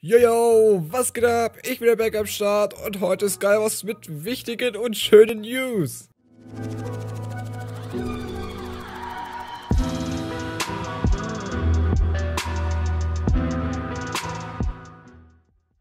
Jojo, was geht ab? Ich bin der Back am Start und heute ist geil was mit wichtigen und schönen News.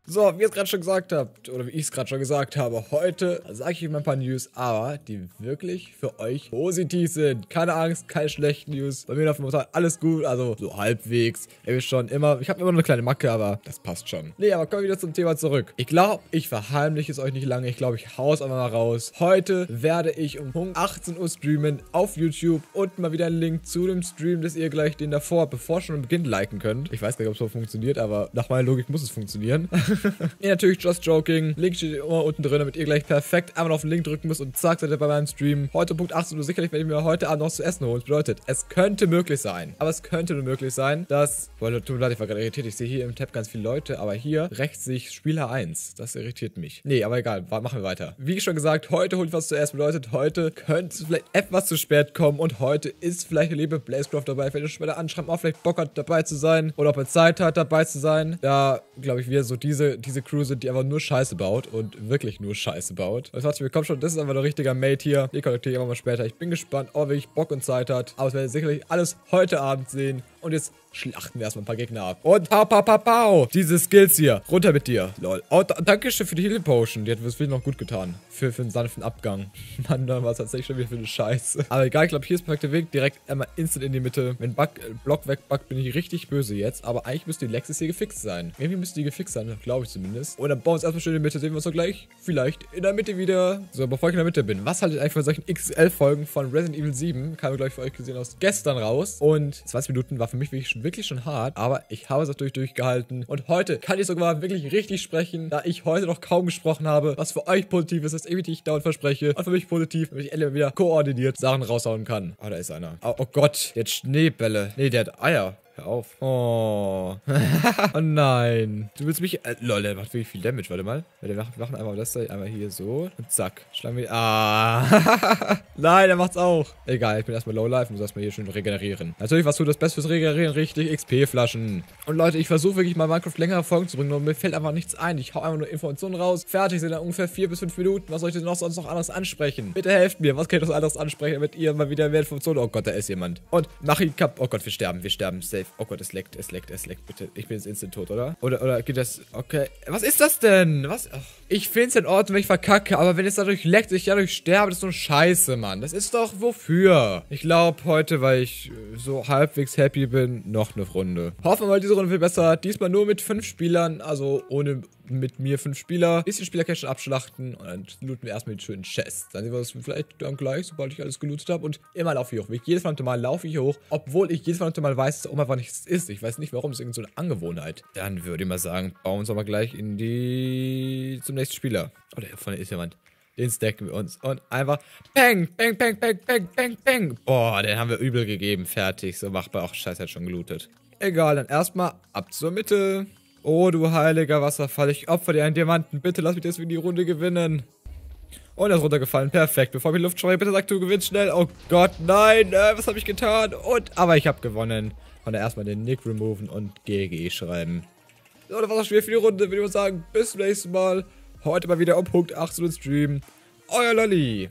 So, wie ihr es gerade schon gesagt habt, oder wie ich es gerade schon gesagt habe, heute sage ich euch mal ein paar News, aber die wirklich für euch positiv sind. Keine Angst, keine schlechten News. Bei mir läuft momentan alles gut, also so halbwegs. Ihr wisst schon, immer, ich habe immer noch eine kleine Macke, aber das passt schon. Nee, aber kommen wir wieder zum Thema zurück. Ich glaube, ich verheimliche es euch nicht lange. Ich glaube, ich hau's einfach mal raus. Heute werde ich um Punkt 18 Uhr streamen auf YouTube und mal wieder einen Link zu dem Stream, dass ihr gleich den davor, bevor schon beginnt, liken könnt. Ich weiß gar nicht, ob es so funktioniert, aber nach meiner Logik muss es funktionieren. ja, natürlich just joking. Link steht immer unten drin, damit ihr gleich perfekt einmal auf den Link drücken müsst und zack, seid ihr bei meinem Stream. Heute Punkt 18 Uhr sicherlich werde ich mir heute Abend noch zu essen holen. Das bedeutet, es könnte möglich sein, aber es könnte nur möglich sein, dass, boah, tut mir leid, ich war gerade irritiert, ich sehe hier im Tab ganz viele Leute, aber hier rechts sich Spieler 1. Das irritiert mich. Nee, aber egal, machen wir weiter. Wie schon gesagt, heute ich was zuerst, bedeutet, heute könnte es vielleicht etwas zu spät kommen und heute ist vielleicht der liebe Blazecraft dabei. Vielleicht mal anschreiben, ob vielleicht Bock hat, dabei zu sein oder ob er Zeit hat, dabei zu sein. Da, glaube ich, wir so diese, diese Crew sind, die einfach nur Scheiße baut und wirklich nur Scheiße baut. Das heißt, wir kommen schon, das ist einfach ein richtiger Mate hier. Die kontaktiere ich aber mal später. Ich bin gespannt, ob er wirklich Bock und Zeit hat. Aber es werden sicherlich alles heute Abend sehen. Und jetzt schlachten wir erstmal ein paar Gegner ab. Und pau, pau, pau, pau. Diese Skills hier. Runter mit dir. Lol. Oh, Dankeschön für die Heal Potion. Die hat das wirklich noch gut getan. Für, für einen sanften Abgang. Mann, da war es tatsächlich schon wieder für eine Scheiße. Aber egal, ich glaube, hier ist der perfekte Weg. Direkt einmal instant in die Mitte. Wenn Bug, äh, Block wegbackt, bin ich richtig böse jetzt. Aber eigentlich müsste die Lexus hier gefixt sein. Irgendwie müsste die gefixt sein, glaube ich zumindest. Und dann bauen wir uns erstmal schön in die Mitte. Sehen wir uns doch gleich vielleicht in der Mitte wieder. So, bevor ich in der Mitte bin. Was haltet ihr eigentlich von solchen XL-Folgen von Resident Evil 7? Kam, glaube ich, für euch gesehen aus gestern raus. Und 20 Minuten war für mich wirklich schon wirklich schon hart, aber ich habe es natürlich durchgehalten. Und heute kann ich sogar wirklich richtig sprechen, da ich heute noch kaum gesprochen habe, was für euch positiv ist, das ewig ich dauernd verspreche. Und für mich positiv, damit ich endlich wieder koordiniert Sachen raushauen kann. Ah, da ist einer. Oh, oh Gott, der hat Schneebälle. Nee, der hat Eier. Hör auf. Oh. oh nein. Du willst mich... Äh, lol, der macht wirklich viel Damage. Warte mal. Wir machen einmal das da. Einmal hier so. Und zack. Schlagen wir... Ah. nein, er macht's auch. Egal, ich bin erstmal low life. Muss erstmal hier schön regenerieren. Natürlich, was tut das Beste fürs Regenerieren? Richtig, XP-Flaschen. Und Leute, ich versuche wirklich mal Minecraft längere Folgen zu bringen. Und mir fällt einfach nichts ein. Ich hau einfach nur Informationen raus. Fertig sind dann ungefähr 4 bis 5 Minuten. Was soll ich denn noch sonst noch anderes ansprechen? Bitte helft mir. Was kann ich noch anderes ansprechen, damit ihr mal wieder mehr Informationen... Oh Gott, da ist jemand. Und mach ihn kaputt. Oh Gott, wir sterben. Wir sterben. Safe. Oh Gott, es leckt, es leckt, es leckt, bitte. Ich bin jetzt instant tot, oder? Oder, oder geht das... Okay. Was ist das denn? Was... Ach. Ich find's in Ordnung, wenn ich verkacke, aber wenn es dadurch leckt, ich dadurch sterbe, das ist so scheiße, Mann. Das ist doch wofür? Ich glaube, heute, weil ich so halbwegs happy bin, noch eine Runde. Hoffen wir mal, diese Runde viel besser. Diesmal nur mit fünf Spielern, also ohne mit mir fünf Spieler. Bisschen Spielercache abschlachten und dann looten wir erstmal den schönen Chest. Dann sehen wir uns vielleicht dann gleich, sobald ich alles gelootet habe. Und immer laufe ich hoch. Jedes verdammte Mal laufe ich hier hoch, obwohl ich jedes Mal weiß, dass einfach nichts ist. Ich weiß nicht warum, es ist irgendeine so eine Angewohnheit. Dann würde ich mal sagen, bauen wir uns aber gleich in die... zum nächsten Spieler. Oh, da vorne ist jemand. Den stacken wir uns. Und einfach Peng, Peng, Peng, Peng, Peng, Peng, Peng. Boah, den haben wir übel gegeben. Fertig. So machbar. Ach, scheiße, hat schon gelootet. Egal, dann erstmal ab zur Mitte. Oh, du heiliger Wasserfall. Ich opfer dir einen Diamanten. Bitte lass mich deswegen die Runde gewinnen. Und er ist runtergefallen. Perfekt. Bevor ich Luft schreie, bitte sag, du gewinnst schnell. Oh Gott, nein. Äh, was habe ich getan? Und, aber ich habe gewonnen. Von der erstmal den Nick removen und GG schreiben. So, das war das Spiel für die Runde. Würde ich mal sagen, bis zum nächsten Mal. Heute mal wieder um Punkt 18 Uhr Stream. Euer Lolli.